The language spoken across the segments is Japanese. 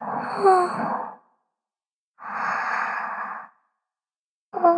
啊。も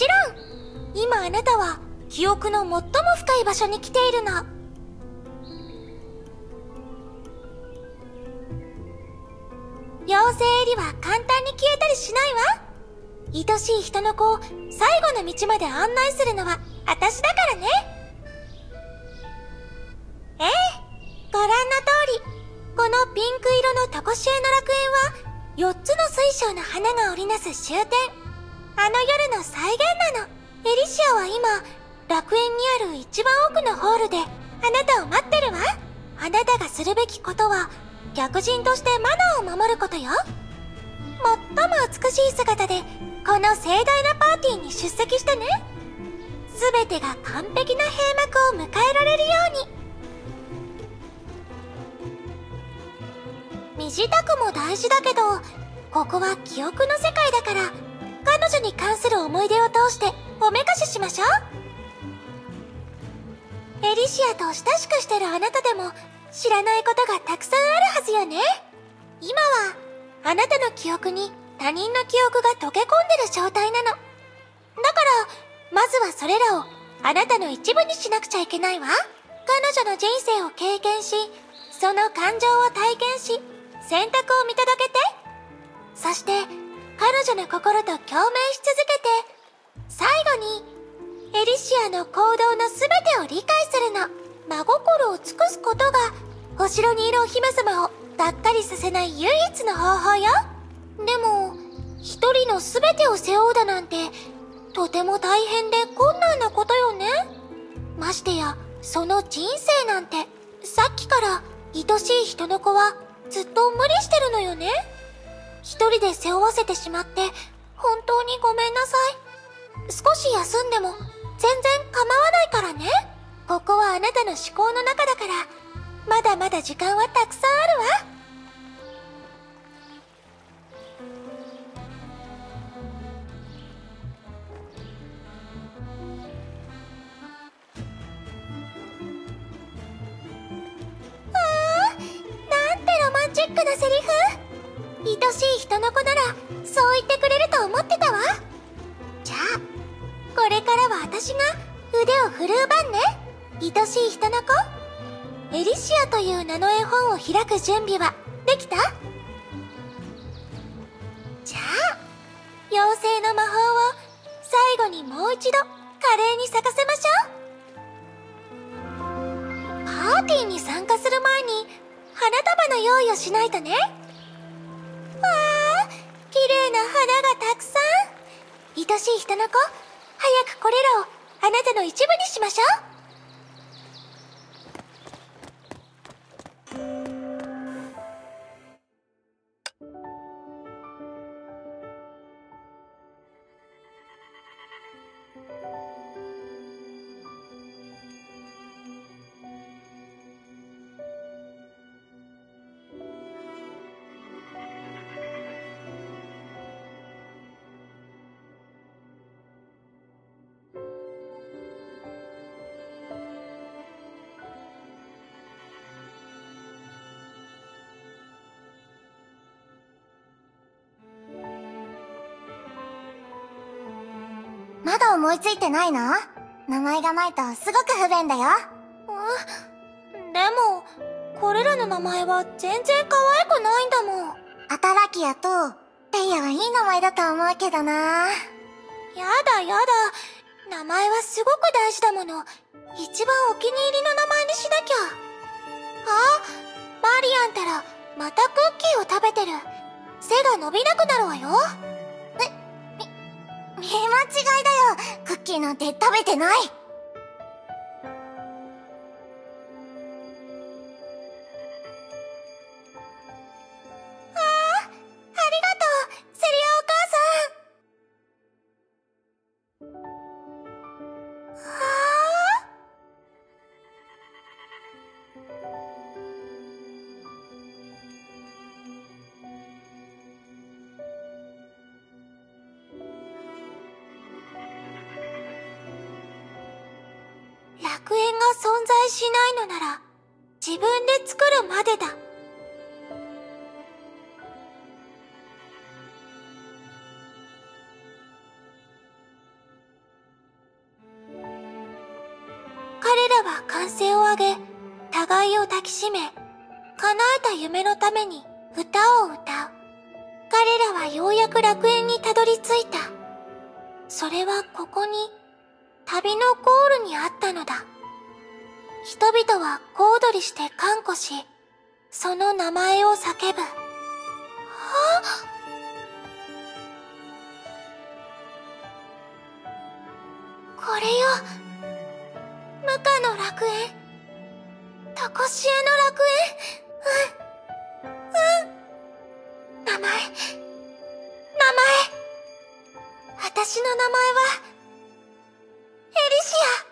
ちろん。今あなたは記憶の最も深い場所に来ているの。妖精エリは簡単に消えたりしないわ。愛しい人の子を最後の道まで案内するのは私だからね。ええご覧の通り。このピンク色のとこしえの楽園は4つの水晶の花が織りなす終点。の再現なの。エリシアは今楽園にある一番奥のホールであなたを待ってるわ。あなたがするべきことは客人としてマナーを守ることよ。最も美しい姿でこの盛大なパーティーに出席してね。全てが完璧な閉幕を迎えられるように。身支度も大事だけどここは記憶の世界だからに関する思い出を通しておめかししましょう。エリシアと親しくしてるあなたでも知らないことがたくさんあるはずよね。今はあなたの記憶に他人の記憶が溶け込んでる状態なの。だからまずはそれらをあなたの一部にしなくちゃいけないわ。彼女の人生を経験しその感情を体験し選択を見届けてそして彼女の心と共鳴し続けて最後にエリシアの行動の全てを理解するの真心を尽くすことがお城にいるお姫様をがっかりさせない唯一の方法よ。でも一人の全てを背負うだなんてとても大変で困難なことよね。ましてやその人生なんてさっきから愛しい人の子はずっと無理してるのよね。一人で背負わせてしまって本当にごめんなさい。少し休んでも全然構わないからね。ここはあなたの思考の中だから。まだまだ時間はたくさんあるわ。あー？なんてロマンチックなセリフ？愛しい人の子ならそう言ってくれると思ってたわ。じゃあこれからは私が腕を振るう番ね。愛しい人の子。エリシアという名の絵本を開く準備はできた？じゃあ妖精の魔法を最後にもう一度華麗に咲かせましょう。パーティーに参加する前に花束の用意をしないとね。麗な花がたくさん。愛しい人の子早くこれらをあなたの一部にしましょう。まだ思いついてないの？名前がないとすごく不便だよ。うん。でも、これらの名前は全然可愛くないんだもん。アタラキアと、レイヤはいい名前だと思うけどなやだやだ。名前はすごく大事だもの。一番お気に入りの名前にしなきゃ。あ、マリアンたら、またクッキーを食べてる。背が伸びなくなるわよ。見間違いだよ。クッキーなんて食べてない。歓声を上げ、互いを抱きしめ、叶えた夢のために歌を歌う。彼らはようやく楽園にたどり着いた。それはここに、旅のゴールにあったのだ。人々は小躍りして看護し、その名前を叫ぶ。はこれよ。楽園。とこしえの楽園。うん。うん。名前。名前。私の名前は、エリシア。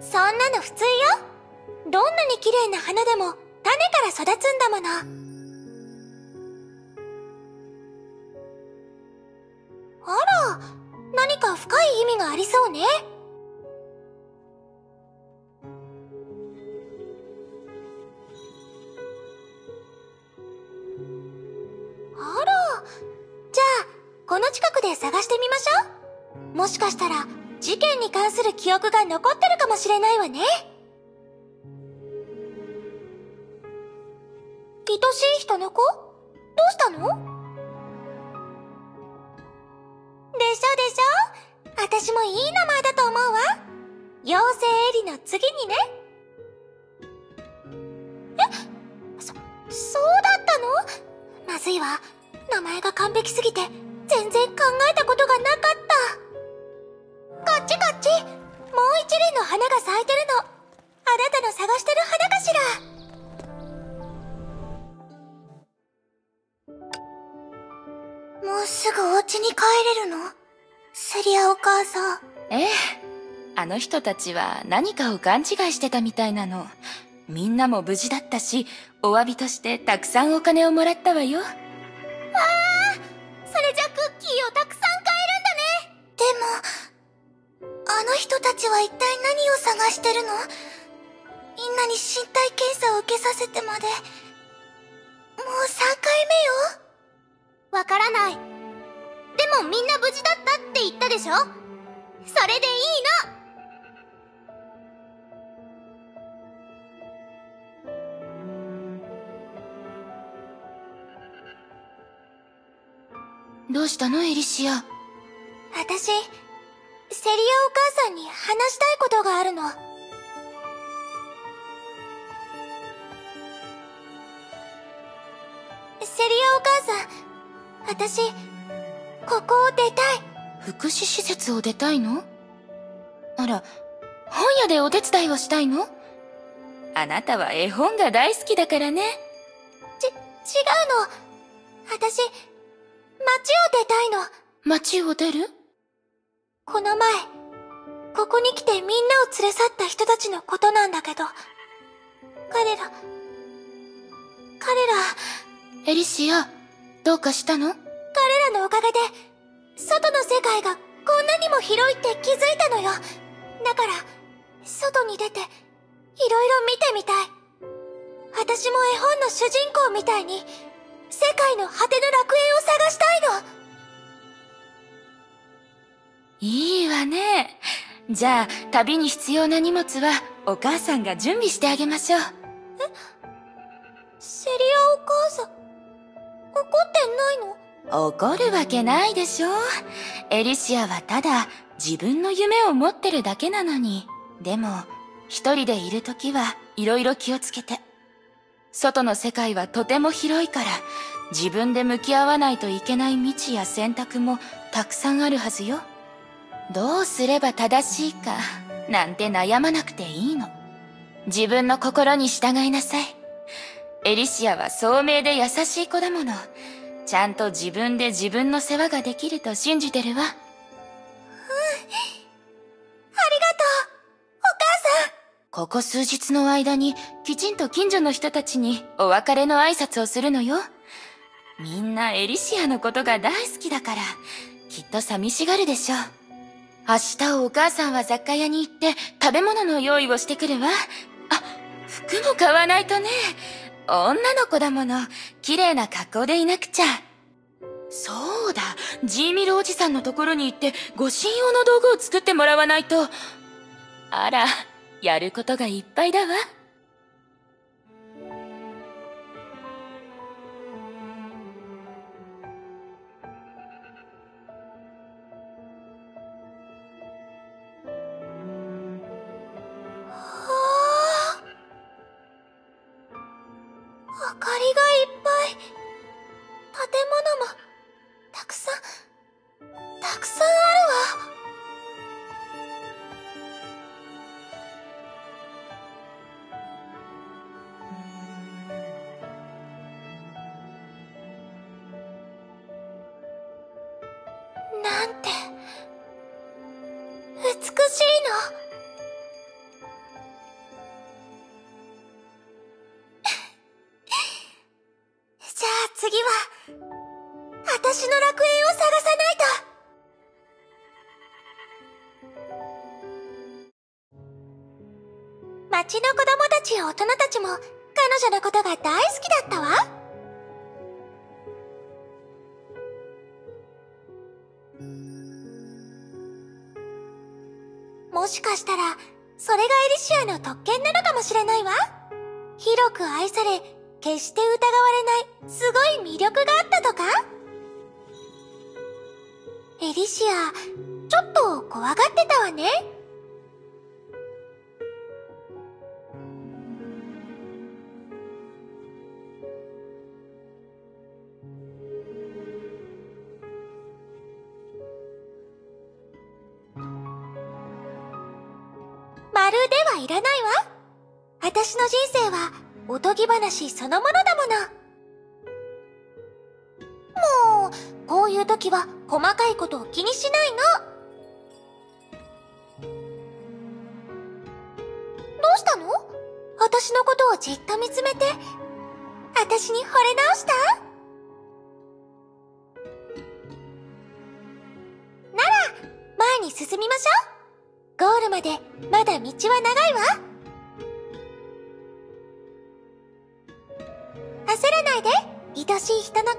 そんなの普通よ。どんなに綺麗な花でも種から育つんだもの。ありそうね。あら、じゃあ、この近くで探してみましょう。もしかしたら、事件に関する記憶が残ってるかもしれないわね。愛しい人の子？どうしたの？でしょでしょ？私もいい名前だと思うわ。妖精エリの次にね。えそ、そうだったの？まずいわ。名前が完璧すぎて、全然考えたことがなかった。こっちこっちもう一輪の花が咲いてるの。あなたの探してる花かしらもうすぐお家に帰れるの？セリアお母さん。ええ。あの人たちは何かを勘違いしてたみたいなの。みんなも無事だったし、お詫びとしてたくさんお金をもらったわよ。わあそれじゃクッキーをたくさん買えるんだねでも、あの人たちは一体何を探してるの？みんなに身体検査を受けさせてまで。もう3回目よわからない。みんな無事だったって言ったでしょ？それでいいのどうしたの？エリシア。私、セリアお母さんに話したいことがあるの。セリアお母さん、私、ここを出たい。福祉施設を出たいの？あら、本屋でお手伝いをしたいの？あなたは絵本が大好きだからね。ち、違うの。私、街を出たいの。街を出る？この前、ここに来てみんなを連れ去った人たちのことなんだけど、彼ら、彼ら、エリシア、どうかしたの？彼らのおかげで、外の世界がこんなにも広いって気づいたのよ。だから、外に出て、いろいろ見てみたい。私も絵本の主人公みたいに世界の果ての楽園を探したいの。いいわね。じゃあ旅に必要な荷物はお母さんが準備してあげましょう。え？セリアお母さん怒ってないの？怒るわけないでしょエリシアはただ自分の夢を持ってるだけなのにでも一人でいる時はいろいろ気をつけて外の世界はとても広いから自分で向き合わないといけない道や選択もたくさんあるはずよ。どうすれば正しいかなんて悩まなくていいの。自分の心に従いなさい。エリシアは聡明で優しい子だもの。ちゃんと自分で自分の世話ができると信じてるわ。うん。ありがとう。お母さん。ここ数日の間にきちんと近所の人たちにお別れの挨拶をするのよ。みんなエリシアのことが大好きだから、きっと寂しがるでしょう。明日お母さんは雑貨屋に行って食べ物の用意をしてくるわ。あ、服も買わないとね。女の子だもの。綺麗な格好でいなくちゃ。そうだ。ジーミルおじさんのところに行って護身用の道具を作ってもらわないと。あら、やることがいっぱいだわ。私の楽園を探さないと町の子供たちや大人たちも彼女のことが大好きだったわ。もしかしたら、それがエリシアの特権なのかもしれないわ。広く愛され、決して疑われない、すごい魅力があったとか？エリシア、ちょっと怖がってたわね。まるではいらないわ。私の人生は、おとぎ話そのものだもの。時は細かいことを気にしないの。どうしたの？私のことをじっと見つめて、私に惚れ直した？なら、前に進みましょう。ゴールまでまだ道は長いわ。焦らないで。愛しい人の子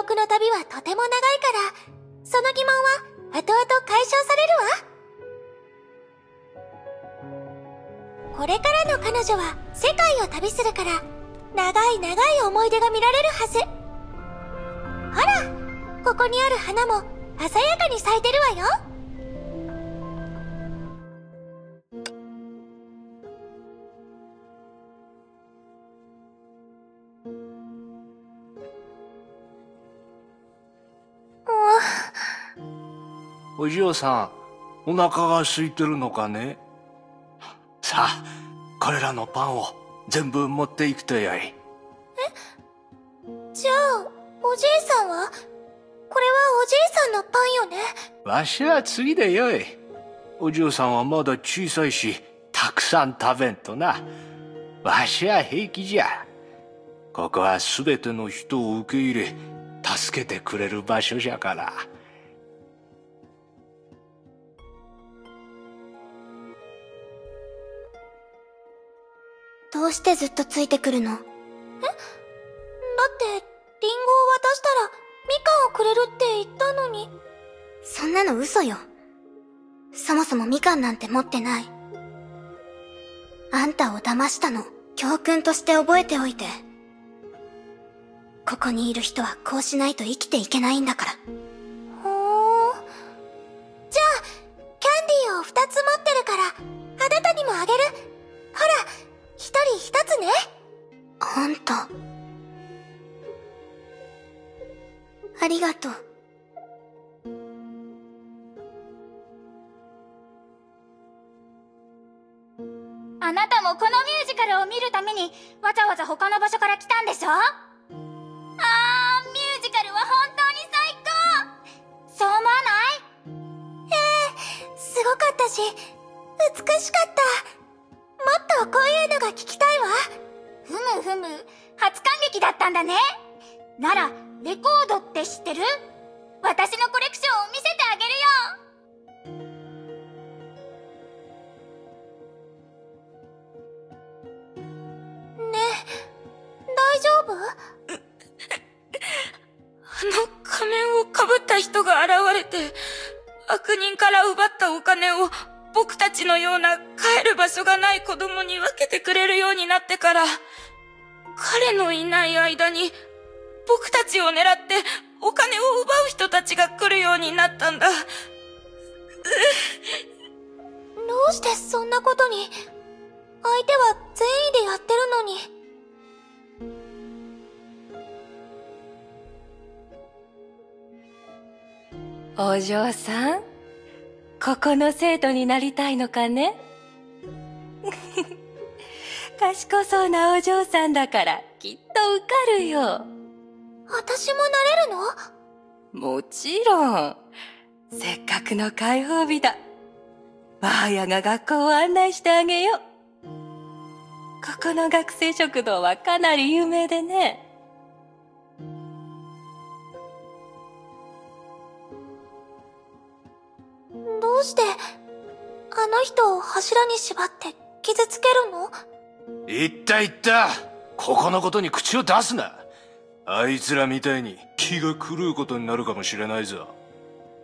憶の旅はとても長いからその疑問は後々解消されるわ。これからの彼女は世界を旅するから長い長い思い出が見られるはず。ほらここにある花も鮮やかに咲いてるわよ。お嬢さん、お腹が空いてるのかね？さあ、これらのパンを全部持っていくとよい。え？じゃあ、おじいさんは？これはおじいさんのパンよね？わしは次でよい。お嬢さんはまだ小さいし、たくさん食べんとな。わしは平気じゃ。ここはすべての人を受け入れ、助けてくれる場所じゃから。どどうしてずっとついてくるの？だって、リンゴを渡したら、みかんをくれるって言ったのに。そんなの嘘よ。そもそもみかんなんて持ってない。あんたを騙したの、教訓として覚えておいて。ここにいる人はこうしないと生きていけないんだから。ね。あんた。ありがとう。あなたもこのミュージカルを見るためにわざわざ他の場所から来たんでしょ？あー、ミュージカルは本当に最高そう思わない？ええすごかったし、美しかった。っとこういうのが聞きたいわ。ふむふむ、初感激だったんだね。なら、レコードって知ってる？私のコレクションを見せてあげるよね大丈夫？あの仮面をかぶった人が現れて、悪人から奪ったお金を僕たちのような帰る場所がない子供に分けてくれるようになってから、彼のいない間に僕たちを狙ってお金を奪う人たちが来るようになったんだ。どうしてそんなことに相手は善意でやってるのに。お嬢さん、ここの生徒になりたいのかね？賢そうなお嬢さんだからきっと受かるよ。私もなれるの？もちろん。せっかくの開放日だ。ばあやが学校を案内してあげよう。ここの学生食堂はかなり有名でね。どうして、あの人を柱に縛って傷つけるの？言った言った。ここのことに口を出すな。あいつらみたいに気が狂うことになるかもしれないぞ。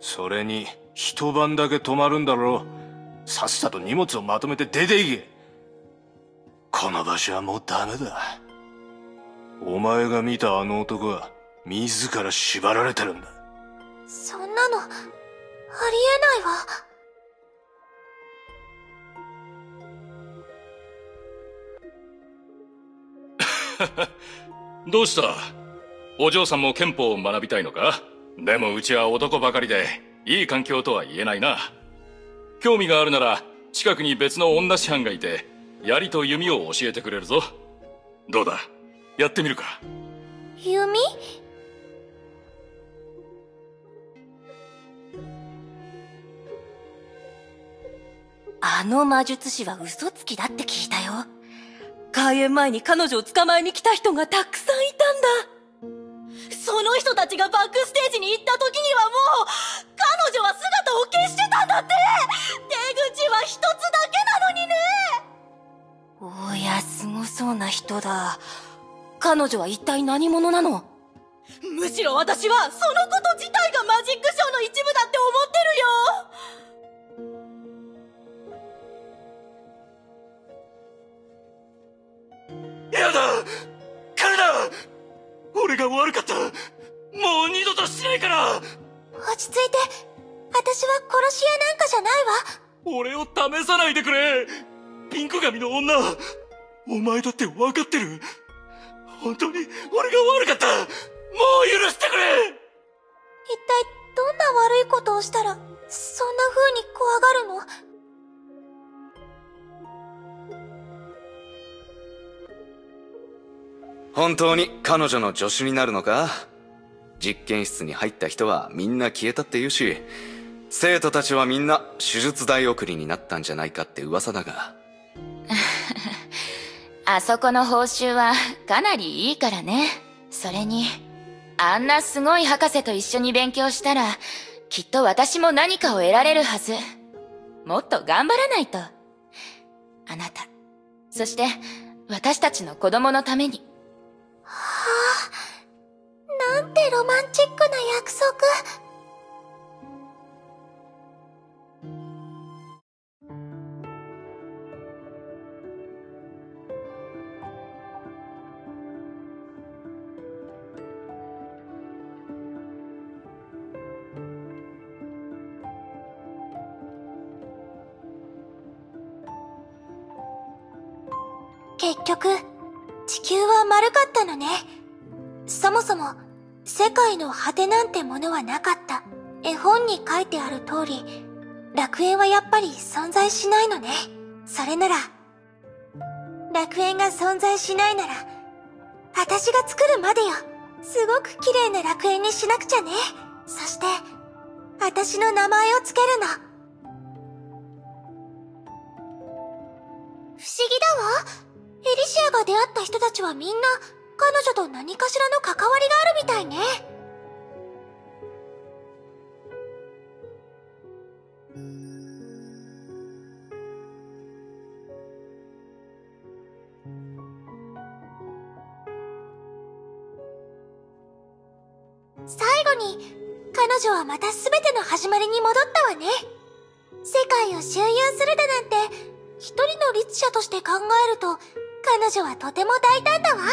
それに一晩だけ泊まるんだろう。さっさと荷物をまとめて出て行け。この場所はもうダメだ。お前が見たあの男は自ら縛られてるんだ。そんなの、えないわ。どうした？お嬢さんも憲法を学びたいのか？でもうちは男ばかりで、いい環境とは言えないな。興味があるなら、近くに別の女師範がいて、槍と弓を教えてくれるぞ。どうだ？やってみるか弓？あの魔術師は嘘つきだって聞いたよ。開演前に彼女を捕まえに来た人がたくさんいたんだ。その人たちがバックステージに行った時にはもう、彼女は姿を消してたんだって出口は一つだけなのにねおや、すごそうな人だ。彼女は一体何者なの？むしろ私はそのこと自体がマジックショーの一部だって思ってやだ彼だ俺が悪かったもう二度としないから落ち着いて。私は殺し屋なんかじゃないわ。俺を試さないでくれ。ピンク髪の女。お前だって分かってる。本当に俺が悪かった。もう許してくれ。一体どんな悪いことをしたら、そんな風に怖がるの？本当に彼女の助手になるのか？実験室に入った人はみんな消えたって言うし、生徒たちはみんな手術台送りになったんじゃないかって噂だが。あそこの報酬はかなりいいからね。それに、あんなすごい博士と一緒に勉強したら、きっと私も何かを得られるはず。もっと頑張らないと。あなた。そして、私たちの子供のために。はあなんてロマンチックな約束。かったのね。そもそも、世界の果てなんてものはなかった。絵本に書いてある通り、楽園はやっぱり存在しないのね。それなら、楽園が存在しないなら、私が作るまでよ。すごく綺麗な楽園にしなくちゃね。そして、私の名前をつけるの。不思議だわ。リシアが出会った人たちはみんな彼女と何かしらの関わりがあるみたいね。最後に彼女はまた全ての始まりに戻ったわね。世界を周遊するだなんて一人の律者として考えると彼女はとても大胆だわ。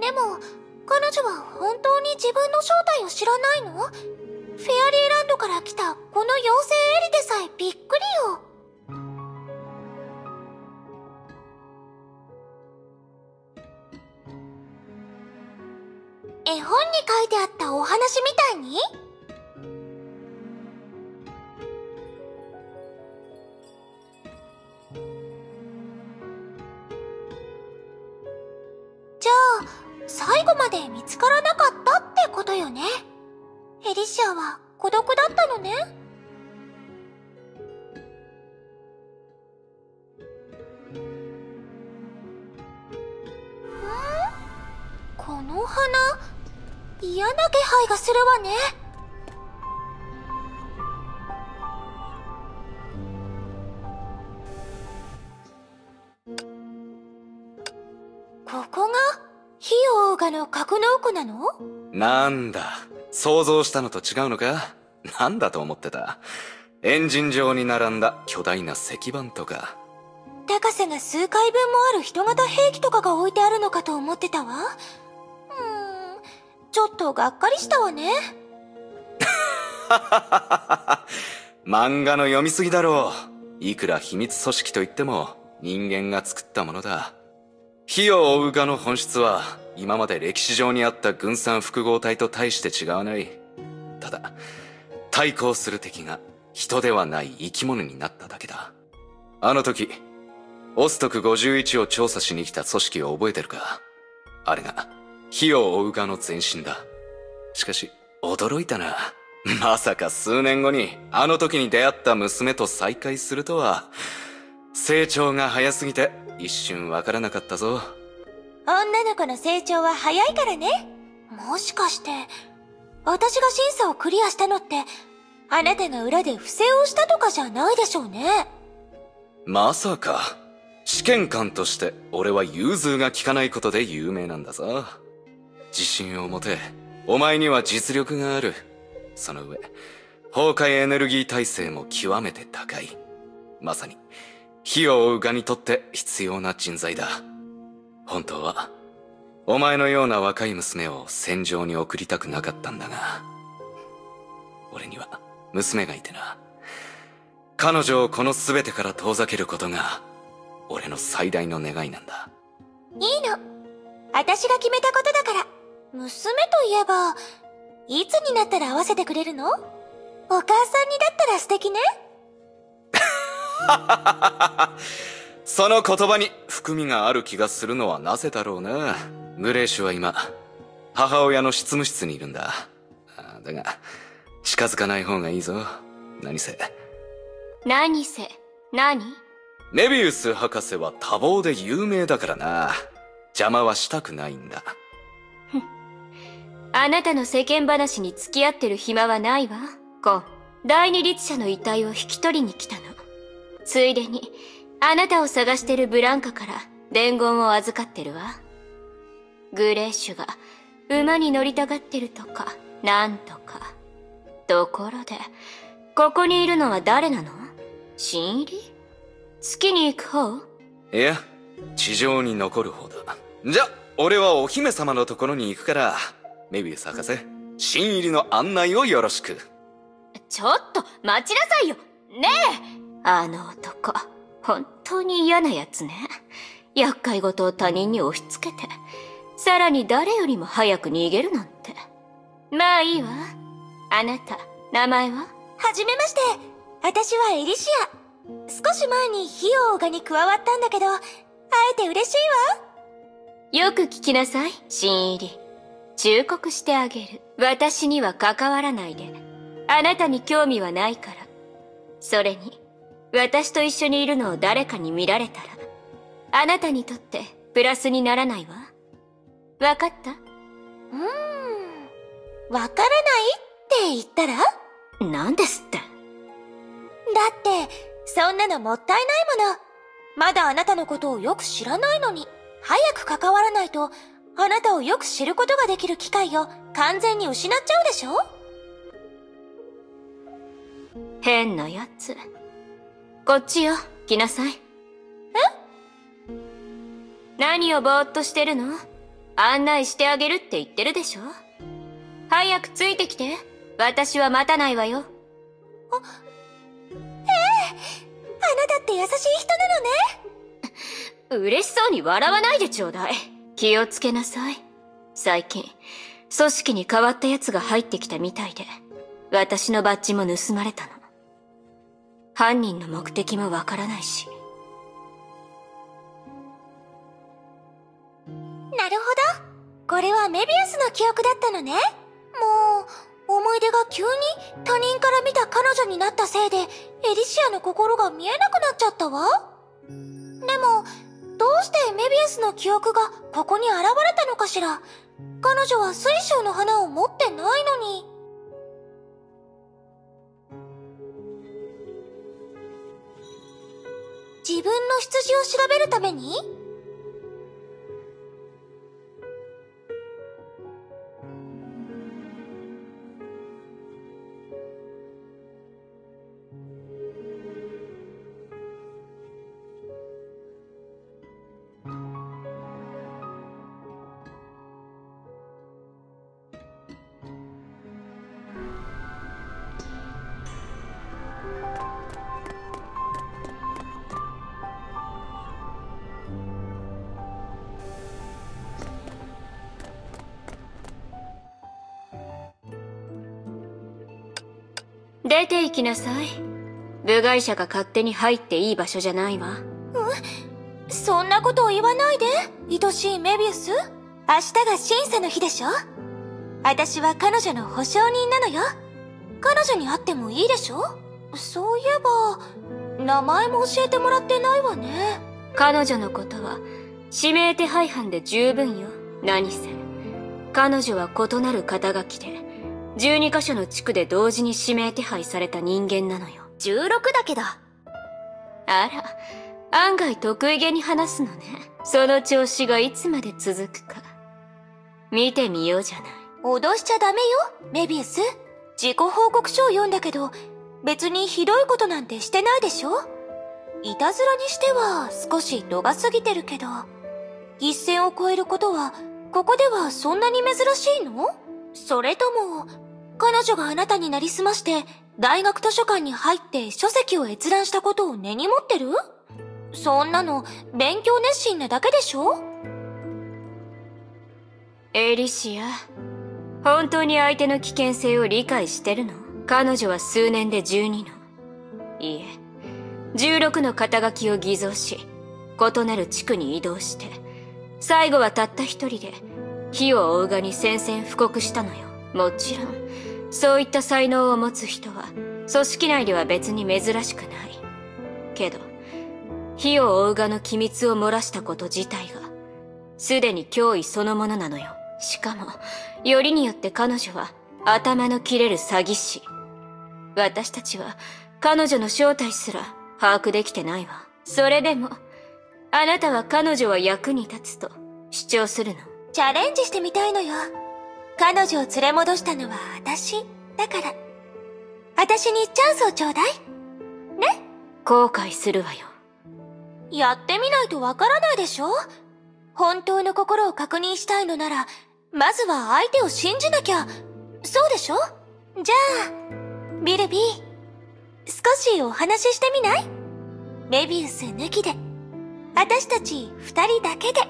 でも、彼女は本当に自分の正体を知らないの？フェアリーランドから来たこの妖精エリでさえびっくりよ。絵本に書いてあったお話みたいに？最後まで見つからなかったってことよね。エリシアは孤独だったのね。この花、嫌な気配がするわね。格納庫なの？なんだ。想像したのと違うのか？なんだと思ってた？エンジン上に並んだ巨大な石板とか。高さが数回分もある人型兵器とかが置いてあるのかと思ってたわ。うーん、ちょっとがっかりしたわね。漫画の読みすぎだろう。いくら秘密組織といっても人間が作ったものだ。火を追う側の本質は今まで歴史上にあった軍産複合体と大して違わない。ただ対抗する敵が人ではない生き物になっただけだ。あの時オストク51を調査しに来た組織を覚えてるか。あれが火を追う側の前身だ。しかし驚いたな。まさか数年後にあの時に出会った娘と再会するとは。成長が早すぎて一瞬わからなかったぞ。女の子の成長は早いからね。もしかして私が審査をクリアしたのってあなたが裏で不正をしたとかじゃないでしょうね。まさか。試験官として俺は融通が利かないことで有名なんだぞ。自信を持て。お前には実力がある。その上崩壊エネルギー耐性も極めて高い。まさに火を追うがにとって必要な人材だ。本当は、お前のような若い娘を戦場に送りたくなかったんだが、俺には娘がいてな。彼女をこの全てから遠ざけることが、俺の最大の願いなんだ。いいの。私が決めたことだから。娘といえば、いつになったら会わせてくれるの？お母さんにだったら素敵ね。その言葉に含みがある気がするのはなぜだろうな。グレーシュは今、母親の執務室にいるんだ。だが、近づかない方がいいぞ。何せ。何せ、何？メビウス博士は多忙で有名だからな。邪魔はしたくないんだ。あなたの世間話に付き合ってる暇はないわ。コン、第二律者の遺体を引き取りに来たの。ついでに、あなたを探してるブランカから伝言を預かってるわ。グレーシュが馬に乗りたがってるとか、なんとか。ところで、ここにいるのは誰なの？新入り？月に行く方？いや、地上に残る方だ。じゃ、俺はお姫様のところに行くから、メビウス博士、新入りの案内をよろしく。ちょっと、待ちなさいよねえあの男、本当に嫌な奴ね。厄介事を他人に押し付けて、さらに誰よりも早く逃げるなんて。まあいいわ。あなた、名前は？はじめまして。私はエリシア。少し前にヒヨオガに加わったんだけど、会えて嬉しいわ。よく聞きなさい、新入り。忠告してあげる。私には関わらないで。あなたに興味はないから。それに、私と一緒にいるのを誰かに見られたら、あなたにとってプラスにならないわ。わかった？うーん。わからないって言ったら？何ですってだって、そんなのもったいないもの。まだあなたのことをよく知らないのに、早く関わらないと、あなたをよく知ることができる機会を完全に失っちゃうでしょ？変なやつ。こっちよ、来なさい。え？何をぼーっとしてるの？案内してあげるって言ってるでしょ？早くついてきて。私は待たないわよ。あ、ええあなたって優しい人なのね。嬉しそうに笑わないでちょうだい。気をつけなさい。最近、組織に変わった奴が入ってきたみたいで、私のバッジも盗まれたの。犯人の目的もわからないし。なるほど。これはメビウスの記憶だったのね。もう、思い出が急に他人から見た彼女になったせいで、エリシアの心が見えなくなっちゃったわ。でも、どうしてメビウスの記憶がここに現れたのかしら彼女は水晶の花を持ってないのに。自分の羊を調べるために？出て行きなさい。部外者が勝手に入っていい場所じゃないわ。うん？そんなことを言わないで、愛しいメビウス？明日が審査の日でしょ？私は彼女の保証人なのよ。彼女に会ってもいいでしょ？そういえば、名前も教えてもらってないわね。彼女のことは、指名手配犯で十分よ。何せ。彼女は異なる肩書きで、12カ所の地区で同時に指名手配された人間なのよ。16だけど。あら、案外得意げに話すのね。その調子がいつまで続くか。見てみようじゃない。脅しちゃダメよ、メビウス。自己報告書を読んだけど、別にひどいことなんてしてないでしょいたずらにしては少し度が過ぎてるけど、一線を越えることは、ここではそんなに珍しいの？それとも、彼女があなたになりすまして、大学図書館に入って書籍を閲覧したことを根に持ってる？そんなの、勉強熱心なだけでしょ？エリシア、本当に相手の危険性を理解してるの？彼女は数年で12の。いいえ、16の肩書きを偽造し、異なる地区に移動して、最後はたった一人で、火を追うがに宣戦布告したのよ。もちろん、そういった才能を持つ人は、組織内では別に珍しくない。けど、火を追うがの機密を漏らしたこと自体が、すでに脅威そのものなのよ。しかも、よりによって彼女は、頭の切れる詐欺師。私たちは、彼女の正体すら把握できてないわ。それでも、あなたは彼女は役に立つと主張するのチャレンジしてみたいのよ。彼女を連れ戻したのは私だから。私にチャンスをちょうだい。後悔するわよやってみないとわからないでしょ？本当の心を確認したいのなら、まずは相手を信じなきゃ。そうでしょ？じゃあ、ビルビー、少しお話ししてみない？メビウス抜きで。私たち二人だけで。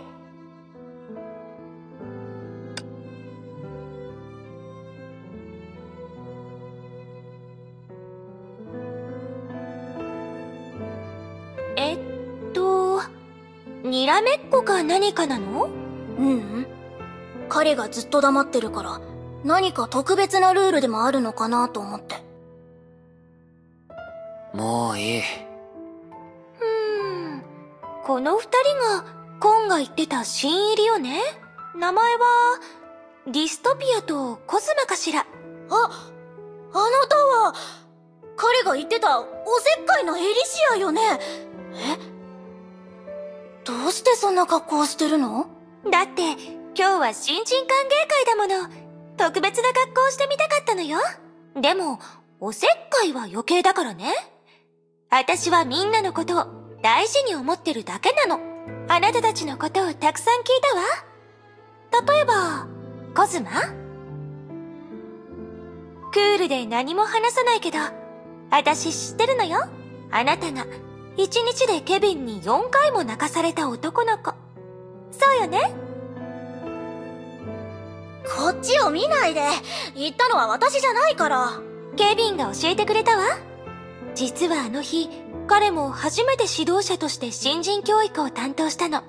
らめっこか何かなの？ううん。彼がずっと黙ってるから、何か特別なルールでもあるのかなと思って。もういい。うーん。この二人が、コンが言ってた新入りよね？名前は、ディストピアとコズマかしら？あ、あなたは、彼が言ってたおせっかいのエリシアよね？え？どうしてそんな格好をしてるの？だって、今日は新人歓迎会だもの。特別な格好をしてみたかったのよ。でも、おせっかいは余計だからね。私はみんなのことを大事に思ってるだけなの。あなたたちのことをたくさん聞いたわ。例えば、コズマ？クールで何も話さないけど、私知ってるのよ。あなたが、一日でケビンに4回も泣かされた男の子。そうよね？こっちを見ないで言ったのは私じゃないからケビンが教えてくれたわ。実はあの日、彼も初めて指導者として新人教育を担当したの。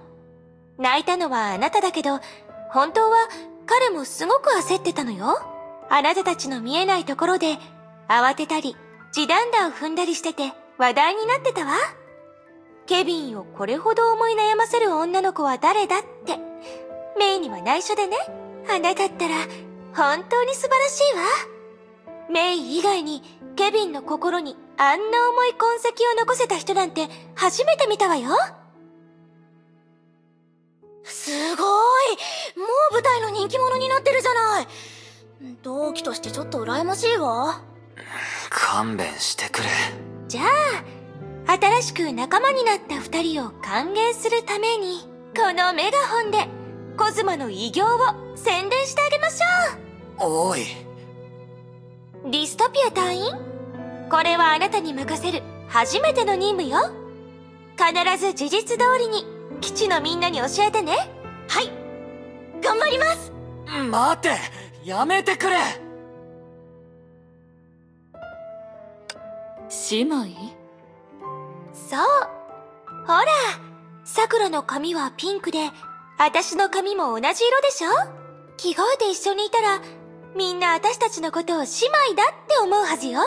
泣いたのはあなただけど、本当は彼もすごく焦ってたのよ。あなたたちの見えないところで、慌てたり、地団打を踏んだりしてて話題になってたわ。ケビンをこれほど思い悩ませる女の子は誰だって。メイには内緒でね。あなたったら、本当に素晴らしいわ。メイ以外にケビンの心にあんな重い痕跡を残せた人なんて初めて見たわよ。すごいもう舞台の人気者になってるじゃない同期としてちょっと羨ましいわ勘弁してくれ。じゃあ、新しく仲間になった二人を歓迎するために、このメガホンでコズマの偉業を宣伝してあげましょおい。う。ディストピア隊員？これはあなたに任せる初めての任務よ。必ず事実通りに基地のみんなに教えてね。はい頑張ります待ってやめてくれ姉妹？そう。ほら、桜の髪はピンクで、私の髪も同じ色でしょ？着替えて一緒にいたら、みんな私たちのことを姉妹だって思うはずよ。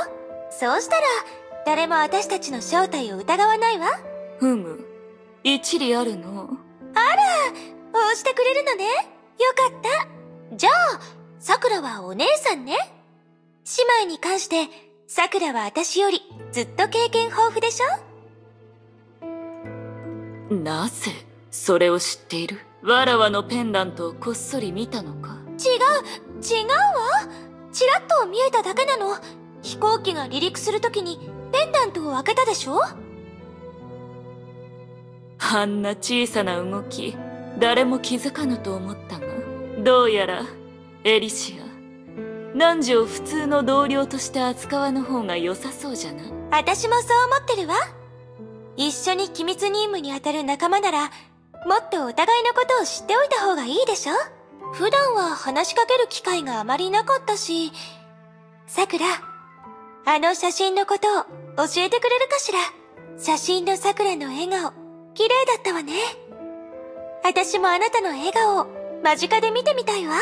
そうしたら、誰も私たちの正体を疑わないわ。ふむ一理あるの？応じてくれるのね。よかった。じゃあ、桜はお姉さんね。姉妹に関して、桜は私よりずっと経験豊富でしょ？なぜそれを知っている？わらわのペンダントをこっそり見たのか？違う、違うわ。ちらっと見えただけなの。飛行機が離陸するときにペンダントを開けたでしょ？あんな小さな動き誰も気づかぬと思ったがどうやらエリシア汝を普通の同僚として扱わぬ方が良さそうじゃな私もそう思ってるわ。一緒に機密任務に当たる仲間なら、もっとお互いのことを知っておいた方がいいでしょ普段は話しかける機会があまりなかったし、桜、あの写真のことを教えてくれるかしら？写真の桜の笑顔、綺麗だったわね。私もあなたの笑顔を間近で見てみたいわ。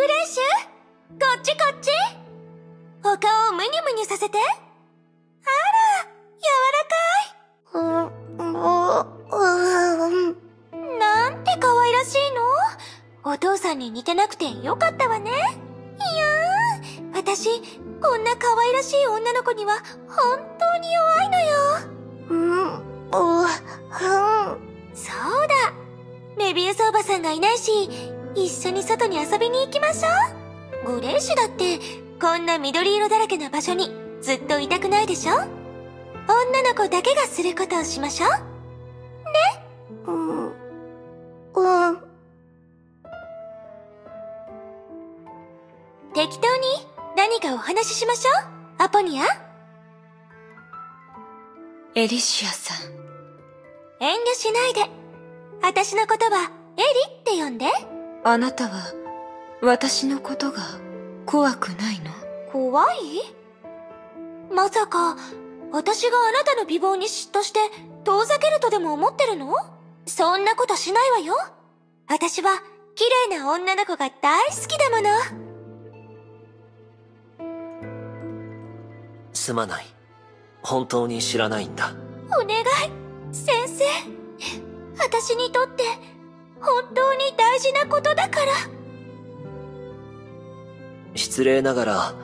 いで、グレイシュ？こっちこっち？お顔をムニュムニュさせて。あら、柔らかい。なんて可愛らしいの？お父さんに似てなくてよかったわね。いやー、私、こんな可愛らしい女の子には本当に弱いのよ。うん、う、うん。そうだ。メビウスおばさんがいないし、一緒に外に遊びに行きましょう。グレーシュだって、こんな緑色だらけの場所にずっといたくないでしょ女の子だけがすることをしましょう。ねうん。うん。適当に何かお話ししましょう。アポニア。エリシアさん。遠慮しないで。私のことはエリって呼んで。あなたは私のことが怖くないの？怖い？まさか、私があなたの美貌に嫉妬して遠ざけるとでも思ってるの？そんなことしないわよ。私は綺麗な女の子が大好きだもの。すまない。本当に知らないんだ。お願い、先生。私にとって本当に大事なことだから。失礼ながら、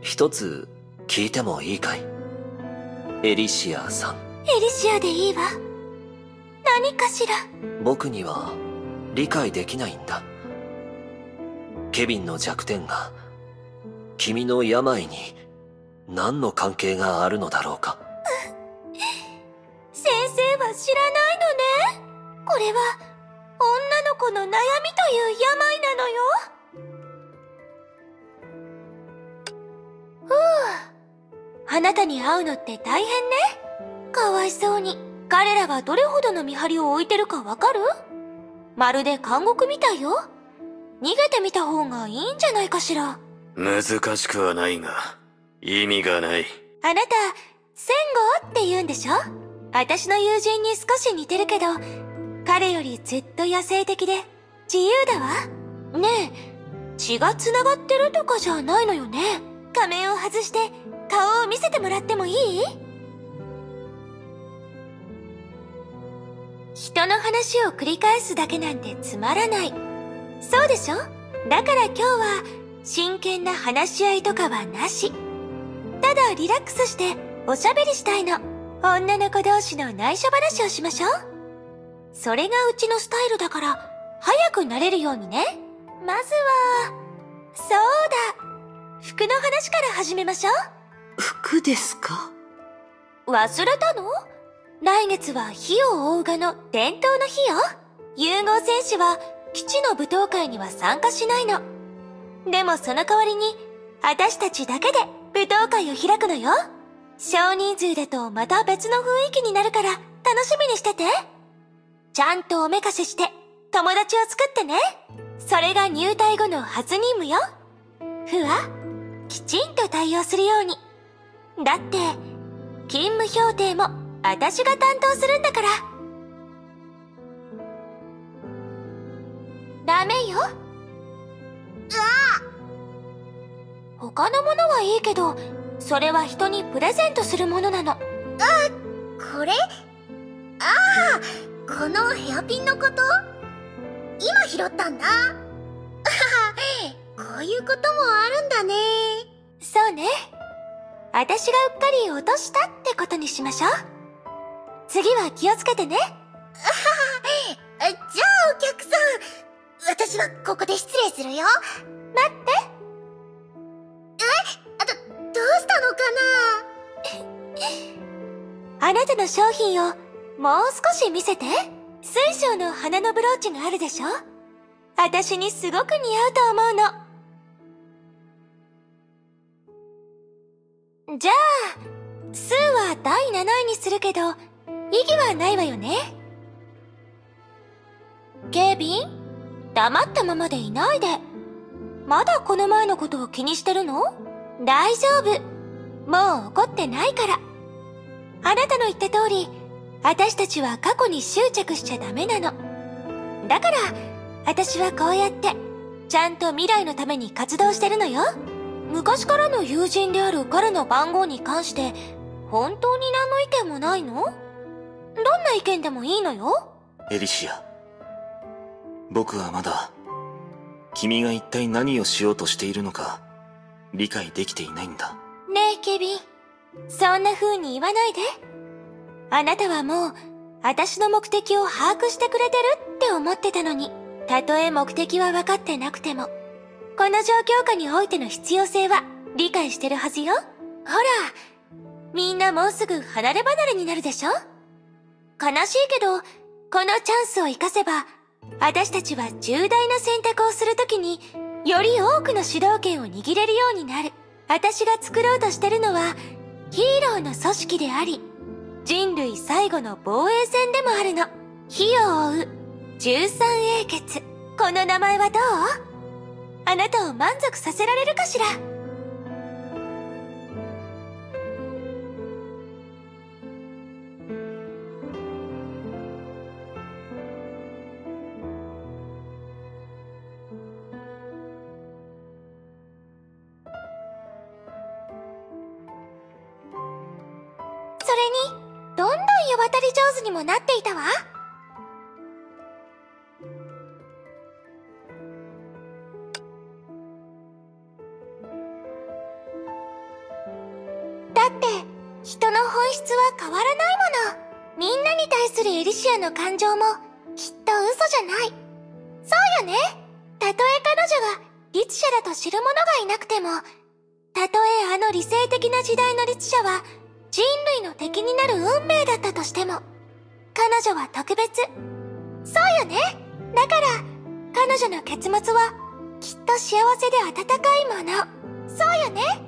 一つ聞いてもいいかい？エリシアさん。エリシアでいいわ。何かしら僕には理解できないんだ。ケビンの弱点が君の病に何の関係があるのだろうか先生は知らないのねこれは女の子の悩みという病なのよ。ふう。あなたに会うのって大変ね。かわいそうに。彼らがどれほどの見張りを置いてるかわかる？まるで監獄みたいよ。逃げてみた方がいいんじゃないかしら。難しくはないが意味がない。あなた、千号って言うんでしょ？私の友人に少し似てるけど、彼よりずっと野生的で自由だわ。ねえ、血が繋がってるとかじゃないのよね。仮面を外して顔を見せてもらってもいい？人の話を繰り返すだけなんてつまらない。そうでしょ？だから今日は真剣な話し合いとかはなし。ただリラックスしておしゃべりしたいの。女の子同士の内緒話をしましょう。それがうちのスタイルだから、早くなれるようにね。まずは、そうだ。服の話から始めましょう。服ですか？忘れたの？来月は火を追うがの伝統の日よ。融合戦士は基地の舞踏会には参加しないの。でもその代わりに、私たちだけで舞踏会を開くのよ。少人数だとまた別の雰囲気になるから楽しみにしてて。ちゃんとおめかしして友達を作ってね。それが入隊後の初任務よ。ふわ、きちんと対応するように。だって、勤務評定も私が担当するんだから。ダメよ。うわ他のものはいいけど、それは人にプレゼントするものなの。あ、これ？ああ、このヘアピンのこと？今拾ったんだ。こういうこともあるんだね。そうね。私がうっかり落としたってことにしましょう。次は気をつけてね。じゃあお客さん、私はここで失礼するよ。待って。どうしたのかな？あなたの商品をもう少し見せて。水晶の花のブローチがあるでしょ？私にすごく似合うと思うの。じゃあ、数は第7位にするけど、意義はないわよね。ケビン黙ったままでいないで。まだこの前のことを気にしてるの？大丈夫。もう怒ってないから。あなたの言った通り、私たちは過去に執着しちゃダメなの。だから、私はこうやって、ちゃんと未来のために活動してるのよ。昔からの友人である彼の番号に関して、本当に何の意見もないの？どんな意見でもいいのよ。エリシア。僕はまだ、君が一体何をしようとしているのか、理解できていないんだ。ねえ、ケビン。そんな風に言わないで。あなたはもう、私の目的を把握してくれてるって思ってたのに、たとえ目的は分かってなくても、この状況下においての必要性は理解してるはずよ。ほら、みんなもうすぐ離れ離れになるでしょ悲しいけど、このチャンスを活かせば、私たちは重大な選択をするときに、より多くの主導権を握れるようになる。私が作ろうとしてるのは、ヒーローの組織であり、人類最後の防衛戦でもあるの。火を追う、13英傑。この名前はどう？あなたを満足させられるかしら？もなっていたわ。だって、人の本質は変わらないもの。みんなに対するエリシアの感情も、きっと嘘じゃない。そうよね。たとえ彼女が、律者だと知る者がいなくても、たとえあの理性的な時代の律者は、人類の敵になる運命だったとしても、彼女は特別。そうよね。だから、彼女の結末は、きっと幸せで温かいもの。そうよね。